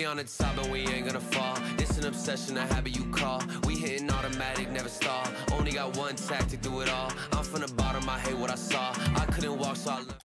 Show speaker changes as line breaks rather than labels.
We on the top and we ain't gonna fall. It's an obsession, a habit you call. We hitting automatic, never stall. Only got one tactic, do it all. I'm from the bottom, I hate what I saw. I couldn't walk, so I.